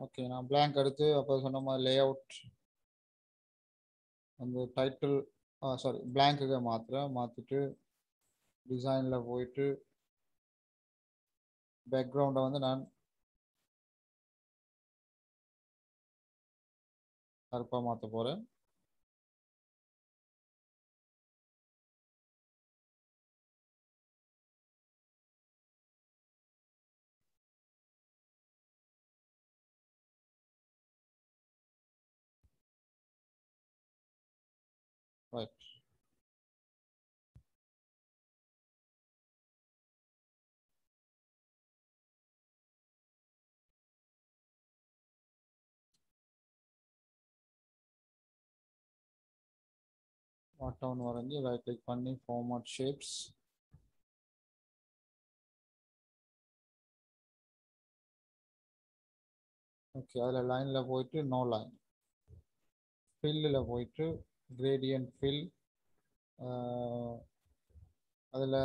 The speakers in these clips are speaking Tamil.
ஓகே நான் பிளாங்க் எடுத்து அப்போ சொன்ன மாதிரி லே அவுட் அந்த டைட்டில் சாரி பிளாங்க்குக்கு மாத்துறேன். மாற்றிட்டு டிசைனில் போயிட்டு பேக்ரவுண்டை வந்து நான் கருப்பாக மாற்ற போகிறேன் ரைட் வாட்டவுன் வரைஞ்சி ரைட் கிளிக் பண்ணி ஃபார்மாட் ஷேப்ஸ் ஓகே அதில் லைனில் போயிட்டு நோ லைன் ஃபில்லில் போயிட்டு கிரேடியன்ட் ஃபில் அதில்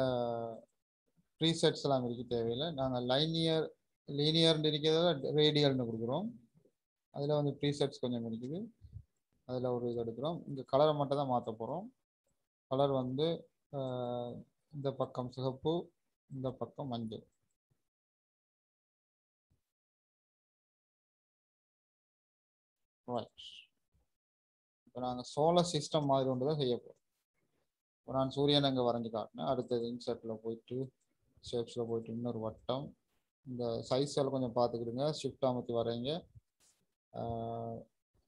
ப்ரீசெட்ஸ்லாம் இருக்க தேவையில்லை. நாங்கள் லைனியர் லீனியர்னு இருக்கிறத ரேடியல்னு கொடுக்குறோம். அதில் வந்து ப்ரீசெட்ஸ் கொஞ்சம் இருக்குது. அதில் ஒரு இது எடுக்கிறோம். இந்த கலரை மட்டும் தான் மாற்ற போகிறோம் கலர் வந்து இந்த பக்கம் சிகப்பு இந்த பக்கம் மஞ்சள். ரைட் இப்போ நாங்கள் சோலார் சிஸ்டம் மாதிரி ஒன்று தான் செய்ய போகிறோம் இப்போ நான் சூரியன் அங்கே வரைஞ்சி காட்டினேன். அடுத்தது இன்சர்ட்டில் போயிட்டு ஷேப்ஸில் போயிட்டு இன்னொரு வட்டம். இந்த சைஸ்கள் கொஞ்சம் பார்த்துக்கிடுங்க. ஷிஃப்ட் அமைத்து வரைங்க.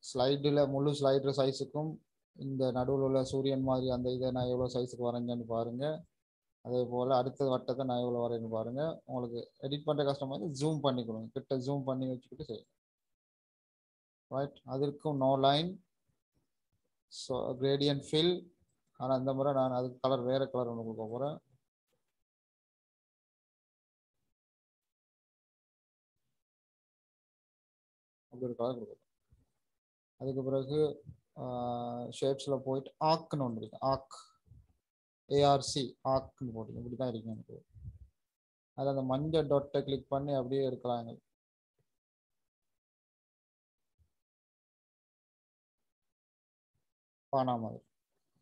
ஸ்லைடில் முழு ஸ்லைடர் சைஸுக்கும் இந்த நடுவில் உள்ள சூரியன் மாதிரி அந்த இதை நான் எவ்வளோ சைஸுக்கு வரைஞ்சேன்னு பாருங்கள் அதே போல் அடுத்த வட்டத்தை நான் எவ்வளோ வரையன்னு பாருங்கள் உங்களுக்கு எடிட் பண்ணுற கஷ்டமாக வந்து ஜூம் பண்ணிக்கணும். கிட்ட ஜூம் பண்ணி வச்சுக்கிட்டு செய்யணும். ரைட் அதற்கும் no line so gradient fill ஆனால் இந்த முறை நான் அதுக்கு கலர் வேறு கலர் ஒன்று கொடுக்க போகிறேன் அப்படி ஒரு கலர் கொடுக்க அதுக்கு பிறகு ஷேப்ஸில் போயிட்டு ஆக்குன்னு ஒன்று இருக்கு. ஆக் ஏஆர்சி ஆக்குன்னு போட்டு. இப்படி தான் இருக்கு எனக்கு. அதில் அந்த மஞ்சள் டொட்டை கிளிக் பண்ணி அப்படியே எடுக்கலாங்க. பானா மாதிரி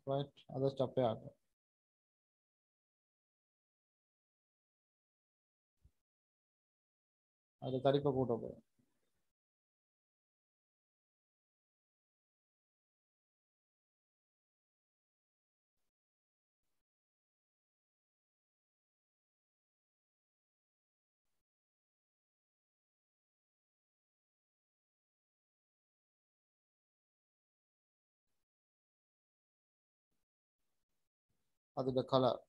ரைட் அதை ஸ்டப்பே ஆகும் அது தடிப்பை கூட்ட அது அதோட கலர்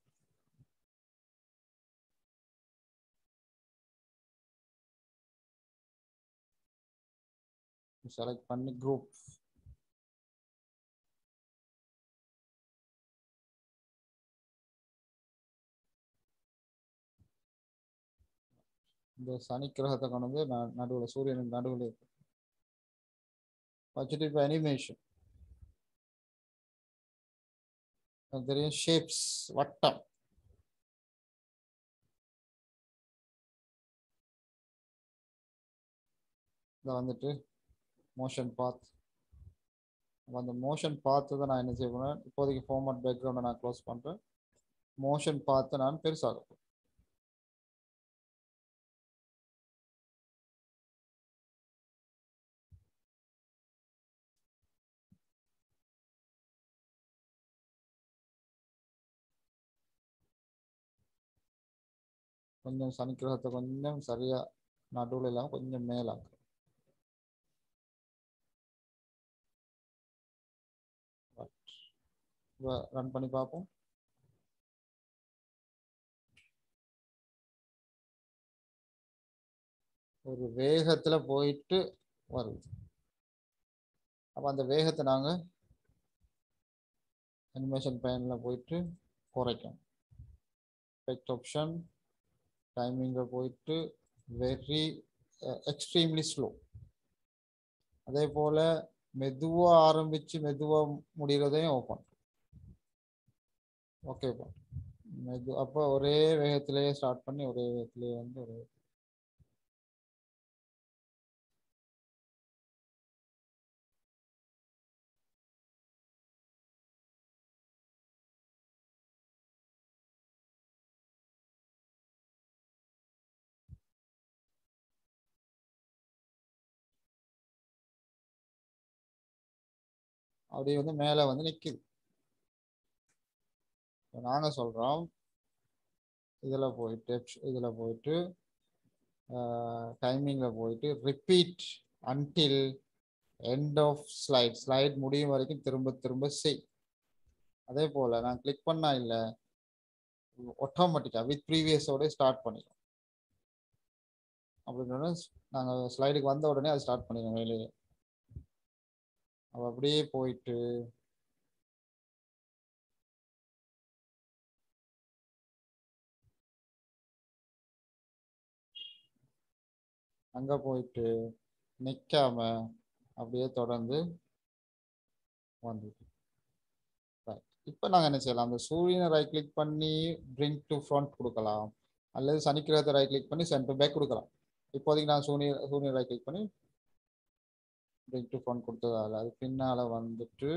செலக்ட் பண்ணி குரூப் இந்த சனி கிரகத்தை கொண்டு வந்து நடுவில் சூரியனுக்கு நடுவில் வச்சுட்டு இப்போ அனிமேஷன் தெரியும். ஷேப்ஸ் வட்டம். இதை வந்துட்டு மோஷன் பாத் அந்த மோஷன் பார்த்து தான் நான் என்ன செய்ய போறேன்? இப்போதைக்கு ஃபார்மட் பேக்ரவுண்டை நான் க்ளோஸ் பண்ணுறேன் மோஷன் பார்த்து நான் பெருசாக போகிறேன் கொஞ்சம் சனி கிரகத்தை கொஞ்சம் சரியா நடுவில் இல்லாமல் கொஞ்சம் மேலாக்கு. ரன் பண்ணி பார்ப்போம். ஒரு வேகத்தில் போயிட்டு வருது. அப்போ அந்த வேகத்தை நாங்கள் அனிமேஷன் பயனில் போயிட்டு குறைக்கும் எஃபெக்ட் ஆப்ஷன் டைமிங்கில் போயிட்டு வெரி எக்ஸ்ட்ரீம்லி ஸ்லோ அதே போல் மெதுவாக ஆரம்பித்து மெதுவாக முடிகிறதையும் ஓப்பன் ஓகேப்பா மெது அப்போ ஒரே வேகத்திலேயே ஸ்டார்ட் பண்ணி ஒரே வேகத்திலேயே வந்து ஒரே அப்படியே வந்து மேலே வந்து நிற்குது நாங்கள் சொல்கிறோம் இதில் போயிட்டு இதில் போயிட்டு டைமிங்கில் போயிட்டு repeat until end of slide slide முடியும் வரைக்கும் திரும்ப திரும்ப செய். அதே போல் நான் கிளிக் பண்ணா இல்லை ஆட்டோமேட்டிக்காக வித் ப்ரீவியஸோட ஸ்டார்ட் பண்ணிடும் அப்படின்னு நாங்கள் ஸ்லைடுக்கு வந்த உடனே அது ஸ்டார்ட் பண்ணிடுவோம் வேலையை அப்ப அப்படியே போயிட்டு அங்கே போயிட்டு நிற்காம அப்படியே தொடர்ந்து வந்துட்டு. இப்போ நாங்கள் என்ன செய்யலாம்? அந்த சூரியனை ரைட் கிளிக் பண்ணி ட்ரிங்க் டு ஃப்ரண்ட் கொடுக்கலாம். அல்லது சனிக்கிரகத்தை ரைட் கிளிக் பண்ணி சென்டர் பேக் கொடுக்கலாம். இப்போதைக்கு நான் சூரிய சூரியன் ரைட் கிளிக் பண்ணி பிரிங் ஃபோன் கொடுத்ததால அது பின்னால் வந்துட்டு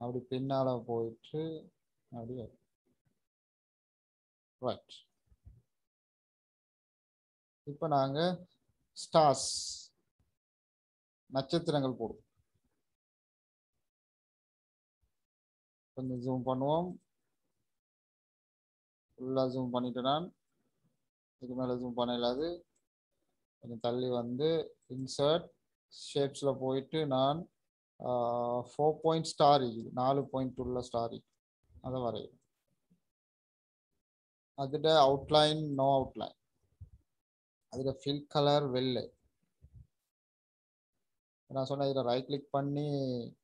அப்படி பின்னால போயிட்டு அப்படியே ரைட் இப்போ நாங்கள் ஸ்டார்ஸ் நட்சத்திரங்கள் போடும் கொஞ்சம் ஜூம் பண்ணுவோம். ஃபுல்லாக ஜூம் பண்ணிட்டு நான். இதுக்கு மேலே ஜூம் பண்ண இல்லாது கொஞ்சம் தள்ளி வந்து இன்சர்ட் ஷேப்ஸில் போயிட்டு நான் ஃபோர் பாயிண்ட் ஸ்டார் இருக்குது நாலு பாயிண்ட் உள்ள ஸ்டார் அதை வரையும் அதில் அவுட்லைன் நோ அவுட்லைன் அதில் ஃபில் கலர் வெள்ளை. நான் சொன்னேன் இதில் ரைட் கிளிக் பண்ணி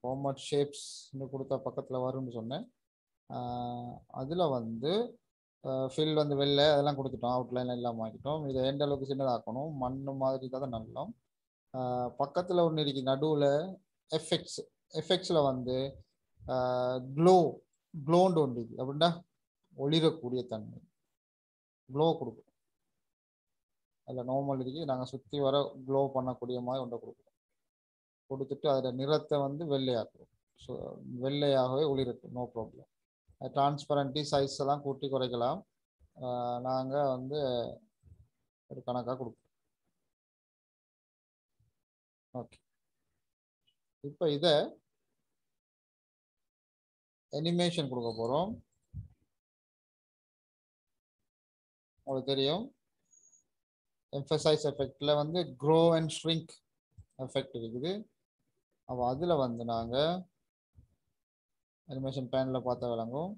ஃபார்மட் ஷேப்ஸ் கொடுத்தா பக்கத்தில் வரும்னு சொன்னேன். அதில் வந்து ஃபில் வந்து வெளில அதெல்லாம் கொடுத்துட்டோம். அவுட்லைன் எல்லாம் ஆக்கிட்டோம் இதை எந்த அளவுக்கு சின்னதாக்கணும் மண் மாதிரி தான் நல்லோம். பக்கத்தில் ஒன்று இருக்குது நடுவில் எஃபெக்ட்ஸ் எஃபெக்ட்ஸில் வந்து க்ளோ க்ளோண்டு ஒன்று இருக்குது அப்படின்னா ஒளிரக்கூடிய தன்மை. க்ளோ கொடுக்கும். அதில் நார்மல் இருக்குது நாங்கள் சுற்றி வர க்ளோ பண்ணக்கூடிய மாதிரி ஒன்றை கொடுக்கும். கொடுத்துட்டு அதில் நிறத்தை வந்து வெள்ளையாக்குவோம் ஸோ வெள்ளையாகவே ஒளிரட்டும் நோ ப்ராப்ளம் டிரான்ஸ்பரண்ட்டி சைஸ் எல்லாம் கூட்டி குறைக்கலாம். நாங்கள் வந்து ஒரு கணக்காக கொடுப்போம். ஓகே இப்போ இதை அனிமேஷன் கொடுக்க போகிறோம் உங்களுக்கு தெரியும். எம்ஃபசைஸ் எஃபெக்டில் வந்து க்ரோ அண்ட் ஷ்ரிங்க் எஃபெக்ட் இருக்குது. அப்போ அதில் வந்து நாங்கள் அனிமேஷன் பேனில் பார்த்தா விளங்கும்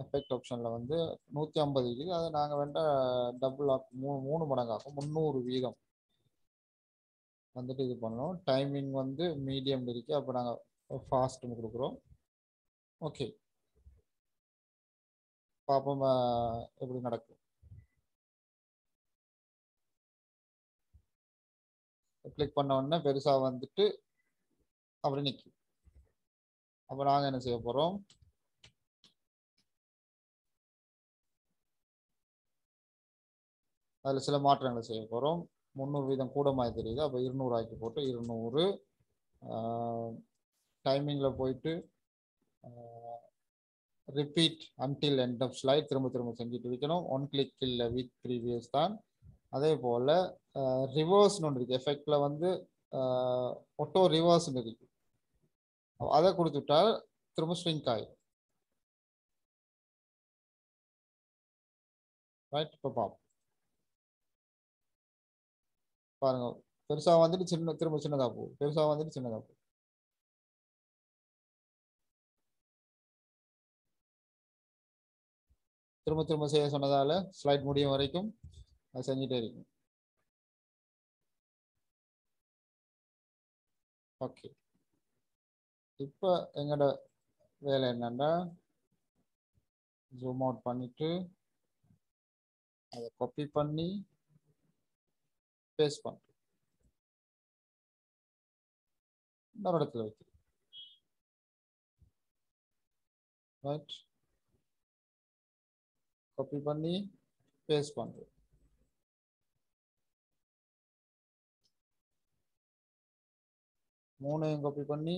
எஃபெக்ட் ஆப்ஷனில் வந்து நூற்றி ஐம்பது இருக்குது அதை நாங்கள் வேண்டாம் டபுள் ஆக் மூணு மூணு மடங்காகும் முந்நூறு வீதம் வந்துட்டு இது பண்ணோம் டைமிங் வந்து மீடியம் இருக்குது அப்போ நாங்கள் ஃபாஸ்ட்டுன்னு கொடுக்குறோம். ஓகே பார்ப்போம் எப்படி நடக்கும். கிளிக் பண்ண உடனே பெருசாக வந்துட்டு அப்படி நிற்கும் அப்போ நாங்கள் என்ன செய்ய போகிறோம் அதில் சில மாற்றங்களை செய்ய போகிறோம் முந்நூறு வீதம் கூட மாதிரி தெரியுது. அப்போ இருநூறு ஆக்கி போட்டு இருநூறு. டைமிங்கில் போயிட்டு repeat until end of slide திரும்ப திரும்ப செஞ்சுட்டு வைக்கணும் ஒன் கிளிக் இல்லை வித் ப்ரீவியஸ் தான். அதே போல் ரிவர்ஸ்னு ஒன்று இருக்குது எஃபெக்டில் வந்து ஒட்டோ ரிவர்ஸ்னு இருக்கு. அதை கொடுத்துட்டா திரும்ப ஸ்ட்ரிங்க் ஆகிடும் ரைட் இப்போ பார்ப்போம் பாருங்க. பெருசாக வந்துட்டு சின்ன திரும்ப சின்னதாக போகும். பெருசா வந்துட்டு சின்னதாக போகும். திரும்ப திரும்ப செய்ய சொன்னதால ஸ்லைட் முடியும் வரைக்கும் அது செஞ்சுட்டே இருக்கும் ஓகே இப்போ எங்களோட வேலை என்னென்னா ஜூம் அவுட் பண்ணிவிட்டு அதை காப்பி பண்ணி பேஸ்ட் பண்ணுறோம் இன்னொரு இடத்துல வைக்கிறோம் ரைட் காப்பி பண்ணி பேஸ்ட் பண்ணுறோம் மூணையும் காப்பி பண்ணி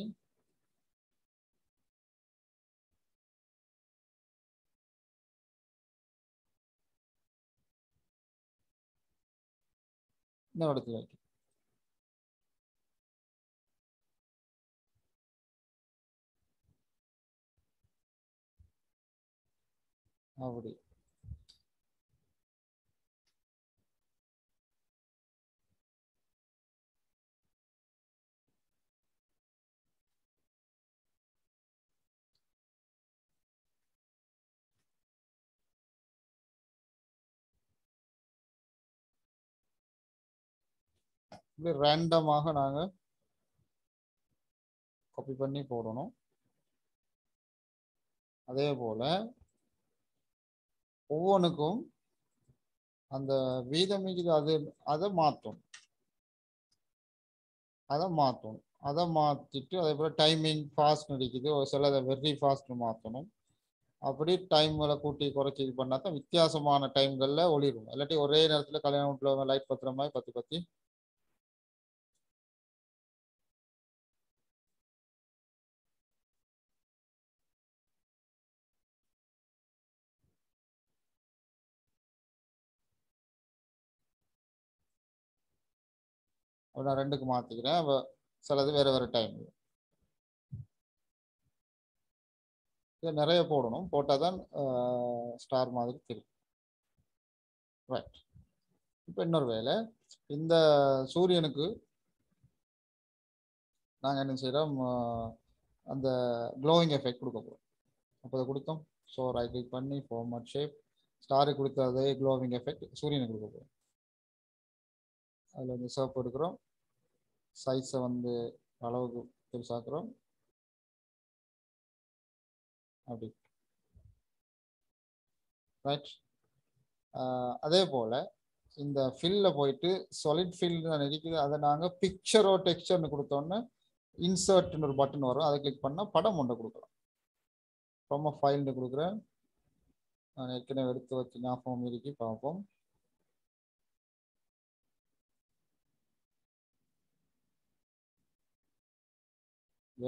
இந்த இடத்துல வைக்கும் அப்படி. இப்படி ரேண்டமாக நாங்கள் காப்பி பண்ணி போடணும். அதே போல் ஒவ்வொன்றுக்கும் அந்த வீதம் அது அதை மாற்றும் அதை மாற்றணும் அதை மாற்றிட்டு அதே போல் டைமிங் ஃபாஸ்ட் நடிக்குது. ஒரு சிலதை வெரி ஃபாஸ்ட் மாற்றணும் அப்படி டைம்களை கூட்டி குறைச்சி இது பண்ணால் தான் வித்தியாசமான டைம்களில் ஒளிரும். இல்லாட்டி ஒரே நேரத்தில் கல்யாணம் வீட்டில் லைட் பத்துற மாதிரி பற்றி பற்றி நான் ரெண்டுக்கு மாற்றிக்கிறேன் அப்போ சிலது வேறு வேறு டைம் இது நிறைய போடணும். போட்டால் தான் ஸ்டார் மாதிரி தெரியும். ரைட் இப்போ இன்னொரு வேலை. இந்த சூரியனுக்கு நாங்கள் என்ன செய்கிறோம் அந்த க்ளோயிங் எஃபெக்ட் கொடுக்க போகிறோம் அப்போ அதை கொடுத்தோம். ஸோ ரைட் கிளிக் பண்ணி ஃபார்மட் ஷேப் ஸ்டாருக்கு கொடுத்த அதே க்ளோவிங் எஃபெக்ட் சூரியனுக்கு கொடுக்க போகிறோம் அதில் வந்து சர்ப் எடுக்கிறோம். சைஸை வந்து அளவுக்கு பெருசாக்குறோம் அப்படி. ரைட் அதே போல் இந்த ஃபில்ல போயிட்டு சாலிட் ஃபில் இருக்குது. அதை நாங்கள் பிக்சரோ டெக்ஸ்டர்னு கொடுத்தோன்னே இன்சர்ட்னு ஒரு பட்டன் வரும். அதை கிளிக் பண்ணால் படம் ஒன்று கொடுக்கலாம். ரொம்ப ஃபைல்னு கொடுக்குறேன். நான் ஏற்கனவே எடுத்து வச்சு ஞாபகம் இருக்கு பார்ப்போம்.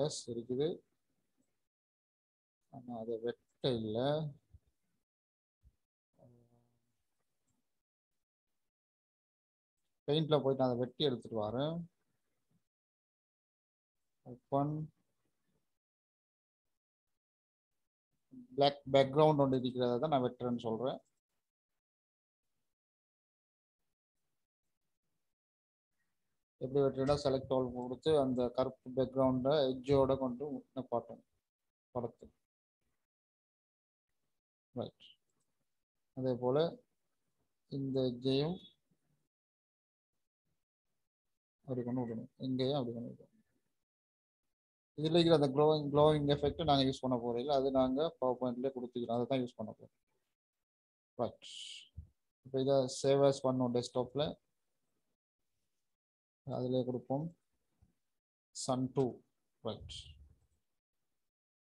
எஸ் இருக்குது. ஆனால் அதை வெட்ட இல்லை. பெயிண்டில் போயிட்டு நான் அதை வெட்டி எடுத்துட்டு வரேன். ஓப்பன் பிளாக் பேக்ரவுண்ட் ஒன்று இருக்கிறத தான் நான் வெட்டுறேன்னு சொல்கிறேன் எப்படி வெட்டுறேன்னா செலக்ட் ஆல் கொடுத்து அந்த கருப்பு பேக்ரவுண்டை எட்ஜோட கொண்டு பார்த்தோம். படத்து ரைட் அதே போல் இந்த எட்ஜையும் அப்படி கொண்டு விடணும். இங்கேயும் அப்படி கொண்டு விடணும். இதில் இருக்கிற அந்த க்ளோவிங் க்ளோவிங் எஃபெக்ட்டை நாங்கள் யூஸ் பண்ண போகிறோம் அது நாங்கள் பவர் பாயிண்ட்லேயே கொடுத்துக்கிறோம். அதை தான் யூஸ் பண்ண போகிறோம் ரைட் இப்போ இதை சேவர்ஸ் பண்ணோம் டெஸ்க்டாப்பில் அதிலே கொடுப்போம். சன் டூ ரைட்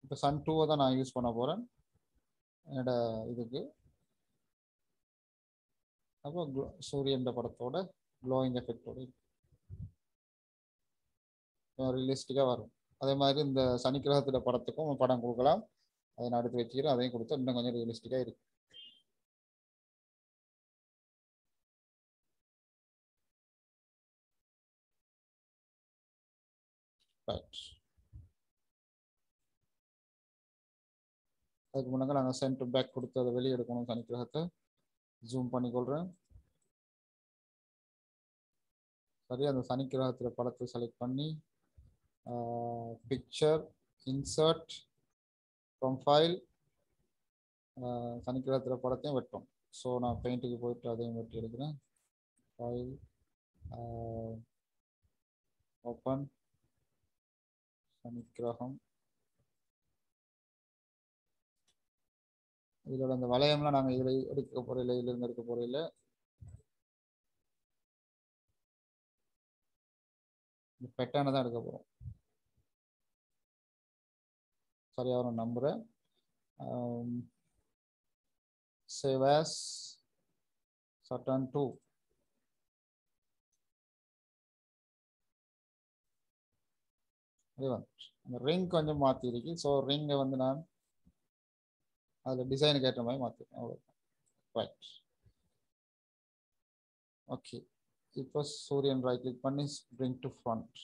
இப்போ சன் டூவை தான் நான் யூஸ் பண்ண போகிறேன் என்னோட இதுக்கு. அப்போ சூரியன் படத்தோட க்ளோயிங் எஃபெக்டோட ரியலிஸ்டிக்காக வரும். அதே மாதிரி இந்த சனி கிரகத்துல படத்துக்கும் படம் கொடுக்கலாம். அதை நான் எடுத்து வச்சுக்கிறேன். அதையும் கொடுத்தா இன்னும் கொஞ்சம் ரியலிஸ்டிக்காக இருக்கும் ரைட் அதுக்கு முன்னாங்க நாங்கள் சென்ட் பேக் கொடுத்து அதை வெளியே எடுக்கணும் சனி கிரகத்தை ஜூம் பண்ணிக்கொள்கிறேன் சரி அந்த சனி கிரகத்தில் படத்தை செலக்ட் பண்ணி பிக்சர் இன்சர்ட் ஃப்ரம் ஃபைல் சனிக்கிழத்தில் படத்தையும் வெட்டோம் ஸோ நான் பெயிண்ட்டுக்கு போயிட்டு அதையும் வெட்டி எடுக்கிறேன். ஃபைல் ஓப்பன் சனிக்கிரகம். இதோட அந்த வளையம்லாம் நாங்கள் இதில் எடுக்க போகிறதில்ல இதிலிருந்து எடுக்க போகிறதில்ல இந்த பெட்டான தான் எடுக்க போகிறோம் சரியாக வரும் நம்புகிறேன் சேவ் ஆஸ் சட்டன் டூ அது வந்துச்சு அந்த ரிங் கொஞ்சம் மாற்றிருக்கு ஸோ ரிங்கை வந்து நான் அதில் டிசைனுக்கு ஏற்ற மாதிரி மாற்றிருக்கேன் அவ்வளோ ரைட் ஓகே இப்போ சூரியன் ரைட் கிளிக் பண்ணி ரிங் டு ஃப்ரண்ட்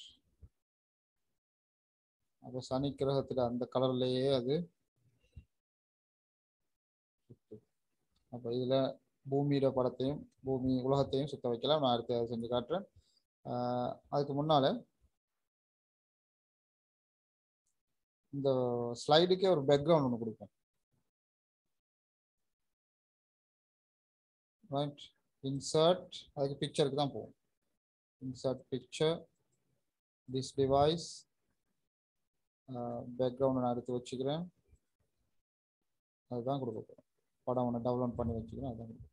அப்போ சனி கிரகத்தில் அந்த கலர்லேயே அது அப்போ இதில் பூமியோட படத்தையும் பூமி உலகத்தையும் சுத்த வைக்கலாம். நான் அடுத்து அதை செஞ்சு காட்டுறேன். அதுக்கு முன்னால் இந்த ஸ்லைடுக்கே ஒரு பேக்ரவுண்ட் ஒன்று கொடுப்போம் ரைட் இன்சர்ட் அதுக்கு பிக்சருக்கு தான் போகும் insert picture this device background நான் எடுத்து வச்சுக்கிறேன். அதுதான் கொடுக்க போகிறேன் படம் ஒன்று டவுன்லோட் பண்ணி வச்சுக்கிறேன் அதுதான்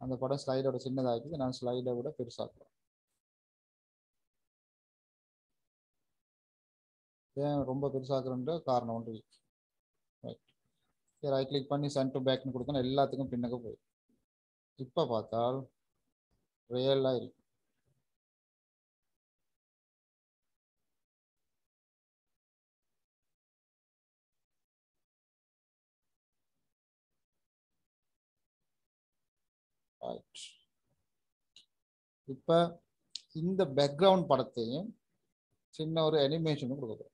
அந்த படம் ஸ்லைடோட சின்னதாக்கி நான் ஸ்லைடை விட பெருசாக்குறேன் ஏன் ரொம்ப பெருசாக்குறேன்ற காரணம் ஒன்று. இருக்கு ரைட் கிளிக் பண்ணி சென்ட் டு பேக்னு கொடுத்தா எல்லாத்துக்கும் பின்னக்க போயிடும் இப்போ பார்த்தால் ரியலாக இருக்கு. ரைட் இப்போ இந்த பேக்ரவுண்ட் படத்தையும் சின்ன ஒரு அனிமேஷனும் கொடுக்க போகிறோம்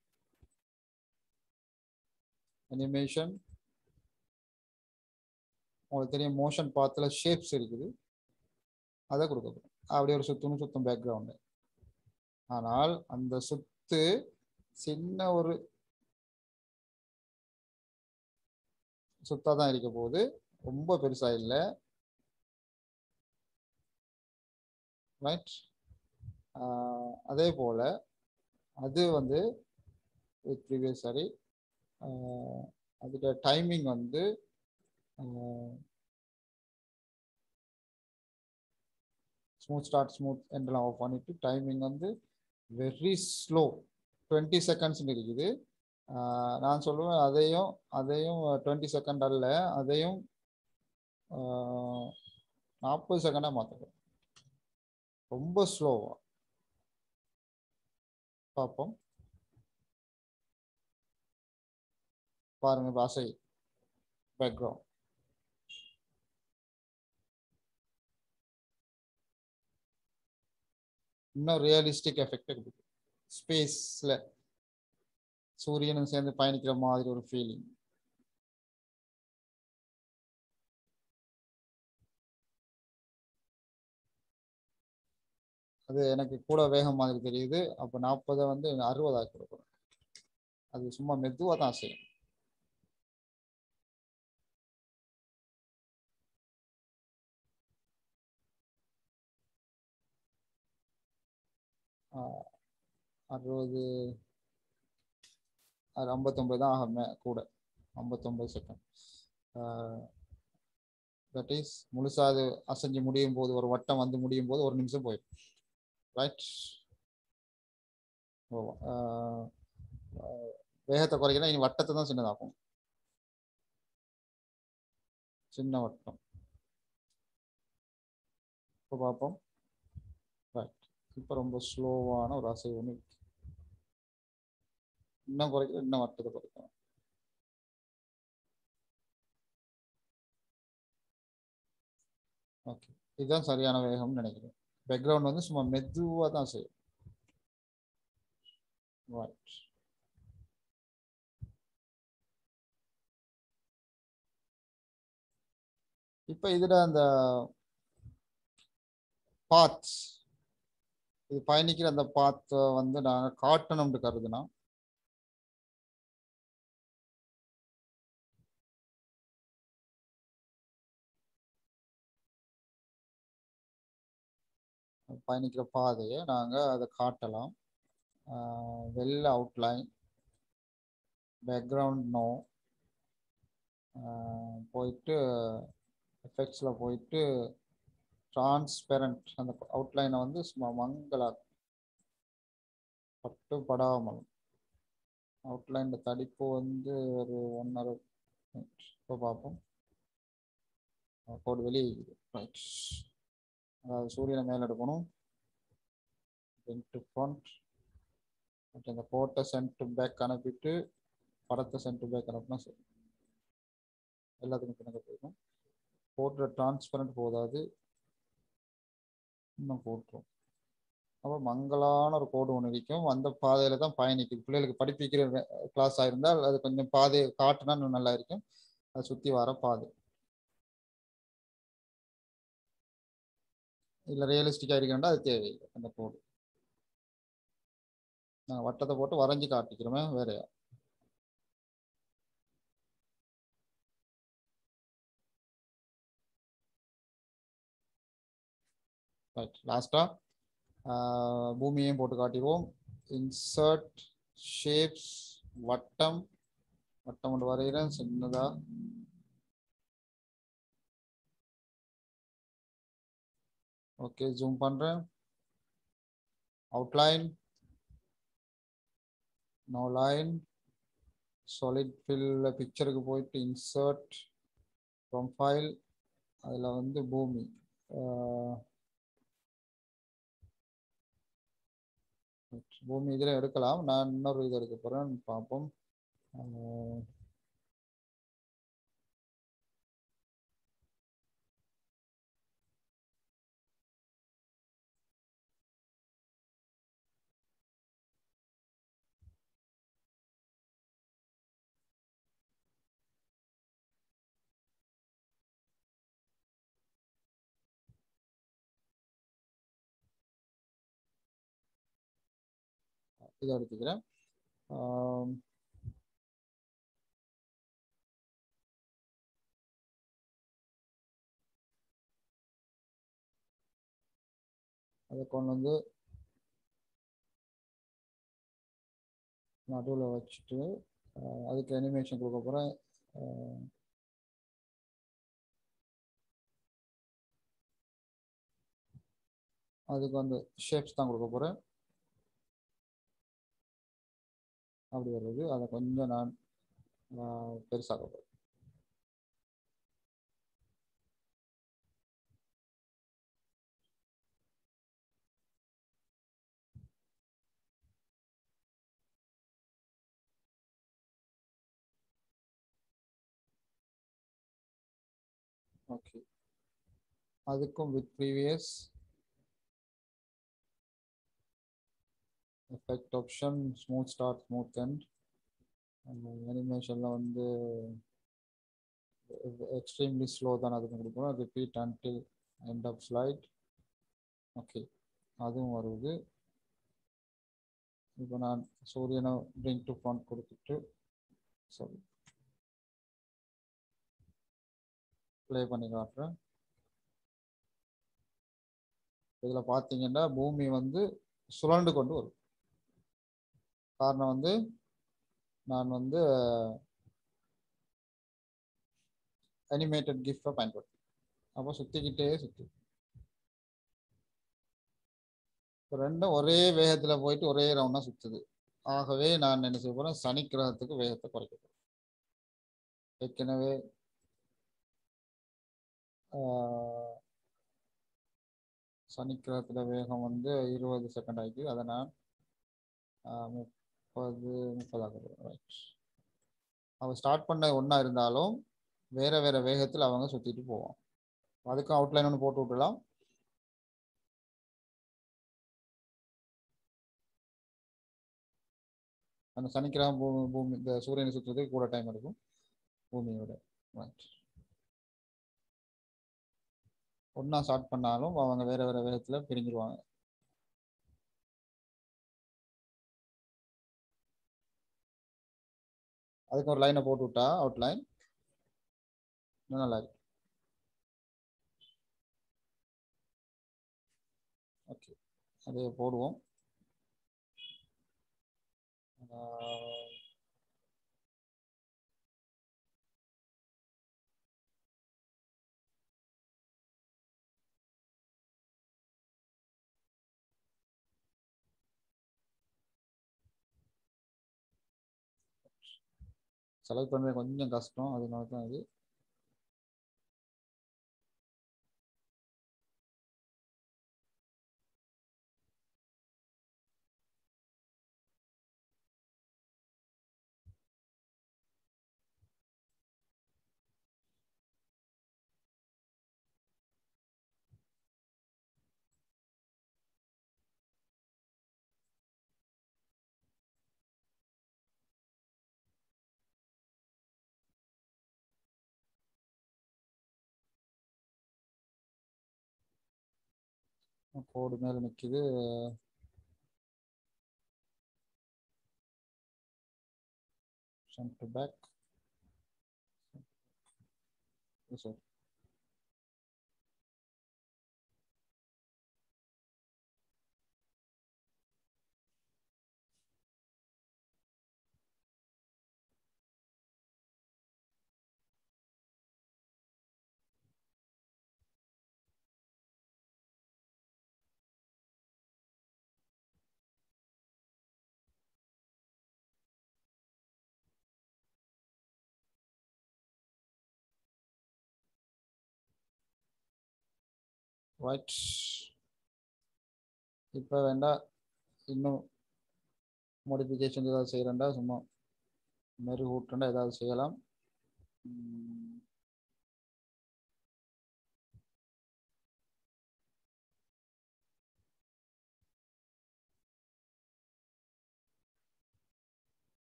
அனிமேஷன் உங்களுக்கு தெரியும் மோஷன் பாத்தில் ஷேப்ஸ் இருக்குது. அதை கொடுக்க போகிறோம் அப்படியே ஒரு சுத்தணும் சுத்தம் பேக்ரவுண்டு ஆனால் அந்த சுத்து சின்ன ஒரு சுத்தா தான் இருக்க போகுது. ரொம்ப பெருசா இல்லை. ரைட் அதே போல அது வந்து ப்ரீவியஸ் சாரி அதோட டைமிங் வந்து ஸ்மூத் ஸ்டார்ட் ஸ்மூத் என்றெல்லாம் ஆஃப் பண்ணிட்டு டைமிங் வந்து வெரி ஸ்லோ டுவெண்ட்டி செகண்ட்ஸ்னு இருக்குது. நான் சொல்லுவேன் அதையும் அதையும் டுவெண்ட்டி செகண்ட் அல்ல அதையும் நாற்பது செகண்டாக மாற்றணும் ரொம்ப ஸ்லோவாக பார்ப்போம். பாருங்க பாசை பேக்ரவுண்ட் இன்னும் ரியலிஸ்டிக் எஃபெக்ட் கொடுக்கும் ஸ்பேஸில் சூரியனும் சேர்ந்து பயணிக்கிற மாதிரி ஒரு ஃபீலிங் அது எனக்கு கூட வேகம் மாதிரி தெரியுது. அப்போ நாற்பதை வந்து அறுபதாக கொடுக்கணும். அது சும்மா மெதுவாக தான் செய்யும் அறுபது அது ஐம்பத்தொம்பது தான் ஆகும் கூட. ஐம்பத்தொம்பது செகண்ட் தட் இஸ் முழுசாக அது அசைஞ்சு முடியும் போது ஒரு வட்டம் வந்து முடியும் போது ஒரு நிமிஷம் போயிடும். ரைட் வேகத்தை குறைக்கணும் இனி வட்டத்தை தான் சின்னதாகும் சின்ன வட்டம். இப்போ பார்ப்போம். இப்போ ரொம்ப ஸ்லோவான ஒரு அசைவு ஒன்று இருக்கு. இன்னும் குறைக்கல இன்னும் வட்டத்தை குறைக்கணும் ஓகே. இதுதான் சரியான வேகம்னு நினைக்கிறேன். பேக்ரவுண்ட் வந்து சும்மா மெதுவாக தான் செய்யும் ரைட் இப்போ இதில் அந்த பார்ட்ஸ் இது பயணிக்கிற அந்த பாத்தை வந்து நாங்கள் காட்டணும்னு கருதுனா? பயணிக்கிற பாதையை நாங்கள் அதை காட்டலாம். வெள்ள அவுட்லைன் பேக்ரவுண்ட் நோ போயிட்டு எஃபெக்ட்ஸில் போயிட்டு டிரான்ஸ்பெரண்ட் அந்த அவுட்லைனை வந்து சும்மா மங்களா பட்டு படாமல் அவுட்லைனில் தடிப்பு வந்து ஒரு ஒன்றரை இப்போ பார்ப்போம். கோடு வெளியே ரைட் அதாவது சூரியனை மேலே எடுக்கணும் டு ஃப்ரண்ட் அந்த கோட்டை சென்ட் பேக் அனுப்பிட்டு படத்தை சென்ட் பேக் அனுப்புனா சரி. எல்லாத்துக்கும் பின்னாடி போயிடும். போட்டுற டிரான்ஸ்பரண்ட் போதாது. இன்னும் போட்டுரும் அப்போ மங்கலான ஒரு கோடு ஒன்று இருக்கும் அந்த பாதையில தான் பயணிக்குது பிள்ளைகளுக்கு படிப்பிக்கிற கிளாஸ் ஆயிருந்தால் அது கொஞ்சம் பாதை காட்டுனா இன்னும் நல்லா இருக்கும். அதை சுற்றி வர பாதை. இல்லை ரியலிஸ்டிக்காக இருக்கணும்னா அது தேவையில்லை. அந்த கோடு. நான் வட்டத்தை போட்டு வரைஞ்சி காட்டிக்கிறோமே வேறையா. ரைட் லாஸ்ட்டாக uh, பூமியையும் போட்டு காட்டிடுவோம். இன்சர்ட் ஷேப்ஸ் வட்டம். வட்டம் ஒன்று வரைகிறேன் சின்னதாக ஓகே ஜூம் பண்ணுறேன் அவுட்லைன் நோ லைன் சாலிட் ஃபில்ல பிக்சருக்கு போயிட்டு இன்சர்ட் ஃப்ரம் ஃபைல் அதில் வந்து பூமி. Uh, பூமி இதில் எடுக்கலாம். நான் இன்னொரு இது எடுக்க போகிறேன் பார்ப்போம். இதை எடுத்துக்கிறேன். அதை கொண்டு வந்து நடுவில் வச்சுட்டு அதுக்கு அனிமேஷன் கொடுக்க போகிறேன் அதுக்கு வந்து ஷேப்ஸ் தான் கொடுக்க போகிறேன் அப்படி வருது அதை கொஞ்சம் நான் பெருசாக போகிறேன் ஓகே. அதுக்கும் with previous effect option smooth start smooth end அனிமேஷனில் வந்து எக்ஸ்ட்ரீம்லி ஸ்லோ தான் அதுக்கு கொடுக்கணும். Repeat until end of slide okay அதுவும் வருது. இப்போ நான் சூரியனை பிரிங்க் டு ஃப்ரண்ட் கொடுத்துட்டு சாரி ப்ளே பண்ணி காட்டுறேன். இதில் பார்த்தீங்கன்னா பூமி வந்து சுழண்டு கொண்டு வரும். காரணம் வந்து நான் வந்து அனிமேட்டட் கிஃப்டை பயன்படுத்தி அப்போ சுற்றிக்கிட்டே சுற்றி ரெண்டும் ஒரே வேகத்தில் போயிட்டு ஒரே ரவுண்டாக சுற்றுது ஆகவே நான் என்ன செய்ய போகிறேன் சனி கிரகத்துக்கு வேகத்தை குறைக்க போகிறேன் ஏற்கனவே சனி கிரகத்தில் வேகம் வந்து இருபது செகண்ட் ஆகிடுது அதை நான் முப்பது முப்பதாக ரைட் அவங்க ஸ்டார்ட் பண்ண ஒன்றா இருந்தாலும் வேறு வேறு வேகத்தில் அவங்க சுற்றிட்டு போவான் அதுக்கும் அவுட்லைன் ஒன்று போட்டு விட்டுலாம் அந்த சனிக்கிரகம் பூமி பூமி இந்த சூரியனை சுற்றுறதுக்கு கூட டைம் எடுக்கும். பூமியோட. ரைட் ஒன்றா ஸ்டார்ட் பண்ணாலும் அவங்க வேறு வேறு வேகத்தில் பிரிஞ்சிருவாங்க. அதுக்கு ஒரு லைனை போட்டு விட்டா அவுட்லைன் நல்லா இருக்கு. ஓகே அதை போடுவோம். செலக்ட் பண்ணுறது கொஞ்சம் கஷ்டம். அதனால தான் அது கோடு மேலே நிற்கிது front to back yes sir right இப்போ வேண்டாம் இன்னும் மாடிஃபிகேஷன் ஏதாவது செய்கிறேன்டா சும்மா மெருகூட்டுண்டா ஏதாவது செய்யலாம்.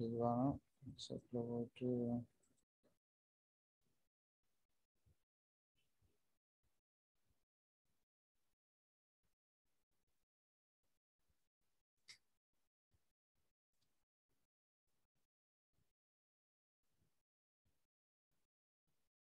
உம், சரி, இது வேணும் செட்டில் போயிட்டு